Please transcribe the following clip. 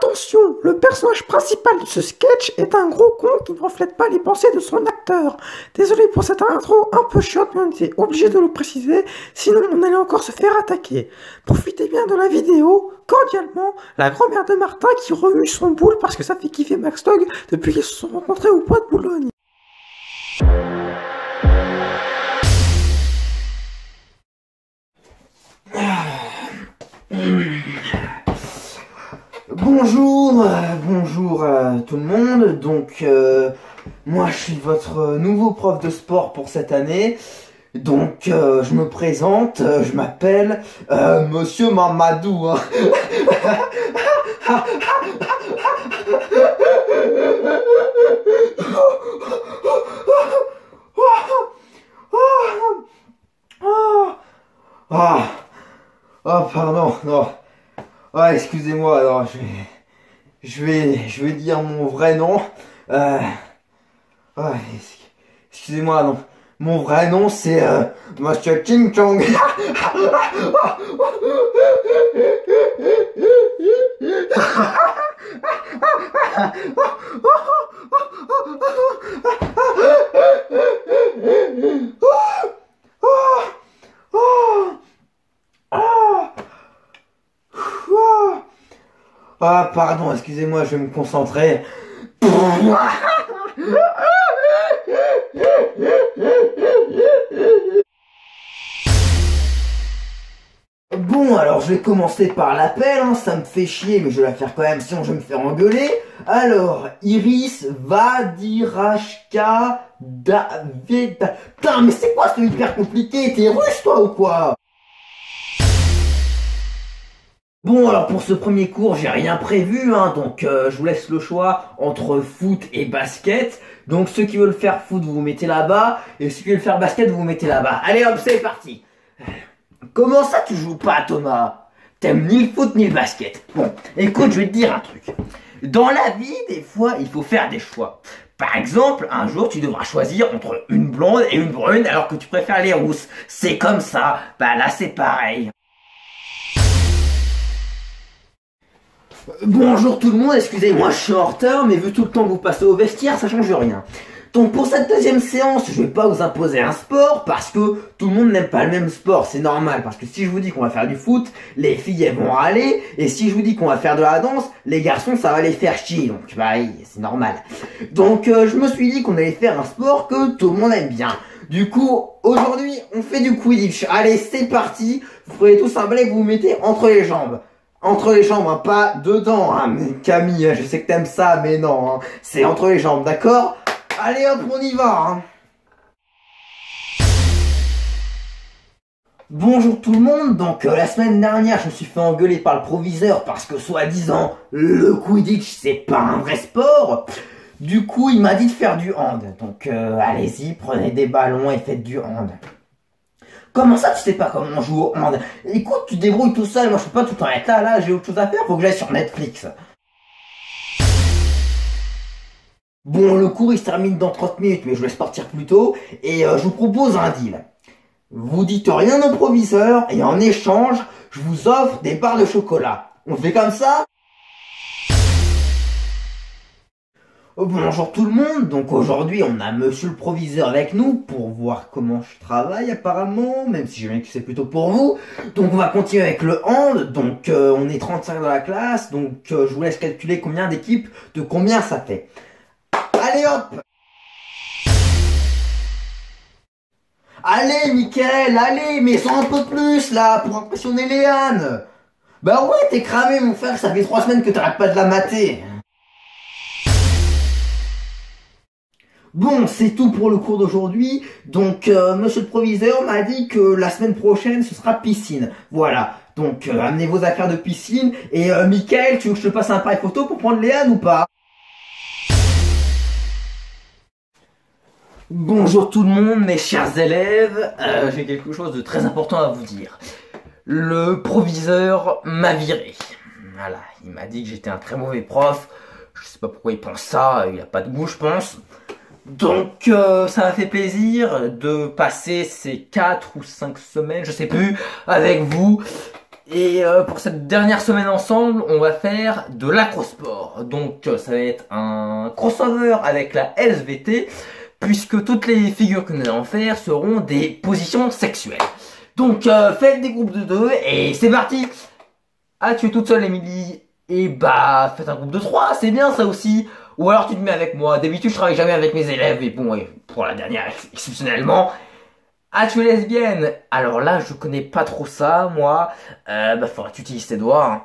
Attention, le personnage principal de ce sketch est un gros con qui ne reflète pas les pensées de son acteur. Désolé pour cette intro un peu chiante, mais on était obligé de le préciser, sinon on allait encore se faire attaquer. Profitez bien de la vidéo, cordialement, la grand-mère de Martin qui remue son boule parce que ça fait kiffer Max Dog depuis qu'ils se sont rencontrés au bois de Boulogne. Bonjour, euh, bonjour à tout le monde. Donc, euh, moi, je suis votre nouveau prof de sport pour cette année. Donc, euh, je me présente, euh, je m'appelle euh, Monsieur Mamadou. hein. Ah, oh, pardon, non. Ah, excusez-moi, alors je vais, je vais, je vais dire mon vrai nom. Euh, ex- excusez-moi, non. Mon vrai nom c'est euh, Monsieur Ching Chong. Ah, pardon, excusez-moi, je vais me concentrer. Bon, alors je vais commencer par l'appel, hein, ça me fait chier, mais je vais la faire quand même, sinon je vais me faire engueuler. Alors, Iris Vadirashka David... Putain, mais c'est quoi ce hyper compliqué? T'es russe toi ou quoi? Bon, alors pour ce premier cours, j'ai rien prévu, hein, donc euh, je vous laisse le choix entre foot et basket. Donc ceux qui veulent faire foot, vous vous mettez là-bas, et ceux qui veulent faire basket, vous vous mettez là-bas. Allez hop, c'est parti Comment ça tu joues pas, Thomas? T'aimes ni le foot ni le basket. Bon, écoute, je vais te dire un truc. Dans la vie, des fois, il faut faire des choix. Par exemple, un jour, tu devras choisir entre une blonde et une brune alors que tu préfères les rousses. C'est comme ça. Bah là, c'est pareil. Bonjour tout le monde, excusez-moi, je suis en retard, mais vu tout le temps que vous passez au vestiaire, ça change rien. Donc pour cette deuxième séance, je vais pas vous imposer un sport parce que tout le monde n'aime pas le même sport, c'est normal. Parce que si je vous dis qu'on va faire du foot, les filles elles vont râler, et si je vous dis qu'on va faire de la danse, les garçons ça va les faire chier. Donc bah c'est normal. Donc euh, je me suis dit qu'on allait faire un sport que tout le monde aime bien. Du coup, aujourd'hui, on fait du Quidditch. Allez, c'est parti. Vous prenez tous un balai que vous mettez entre les jambes. Entre les jambes, hein, pas dedans, hein. Camille, je sais que t'aimes ça, mais non, hein. c'est entre les jambes, d'accord? Allez hop, on y va hein. Bonjour tout le monde, donc euh, la semaine dernière je me suis fait engueuler par le proviseur parce que soi-disant le Quidditch c'est pas un vrai sport. Du coup il m'a dit de faire du hand, donc euh, allez-y, prenez des ballons et faites du hand. Comment ça tu sais pas comment on joue au hand? Écoute, tu débrouilles tout seul, moi je peux pas tout le temps être là, là j'ai autre chose à faire, faut que j'aille sur Netflix. Bon, le cours il se termine dans 30 minutes, mais je laisse partir plus tôt, et euh, je vous propose un deal. Vous dites rien au proviseur, et en échange, je vous offre des barres de chocolat. On fait comme ça? Bonjour tout le monde, donc aujourd'hui on a monsieur le proviseur avec nous pour voir comment je travaille apparemment, même si j'ai bien que c'est plutôt pour vous. Donc on va continuer avec le hand, donc euh, on est 35 dans la classe, donc euh, je vous laisse calculer combien d'équipes, de combien ça fait. Allez hop. Allez Mickaël, allez, mais sans un peu plus là, pour impressionner Léane. Bah ouais, t'es cramé mon frère, ça fait trois semaines que t'arrêtes pas de la mater Bon, c'est tout pour le cours d'aujourd'hui. Donc, euh, monsieur le proviseur m'a dit que la semaine prochaine, ce sera piscine. Voilà. Donc, euh, amenez vos affaires de piscine. Et, euh, Mickaël, tu veux que je te passe un pareil photo pour prendre Léane ou pas? Bonjour tout le monde, mes chers élèves. Euh, J'ai quelque chose de très important à vous dire. Le proviseur m'a viré. Voilà, il m'a dit que j'étais un très mauvais prof. Je sais pas pourquoi il pense ça, il a pas de goût, je pense. Donc, euh, ça m'a fait plaisir de passer ces 4 ou 5 semaines, je sais plus, avec vous. Et euh, pour cette dernière semaine ensemble, on va faire de l'acrosport. Donc euh, ça va être un crossover avec la SVT, puisque toutes les figures que nous allons faire seront des positions sexuelles. Donc faites des groupes de deux et c'est parti Ah tu es toute seule Émilie Et bah faites un groupe de trois, c'est bien ça aussi Ou alors tu te mets avec moi, d'habitude je travaille jamais avec mes élèves, et bon pour la dernière exceptionnellement ah, tu es lesbienne Alors là, je connais pas trop ça, moi. Euh, bah, faudra que tu utilises tes doigts. hein.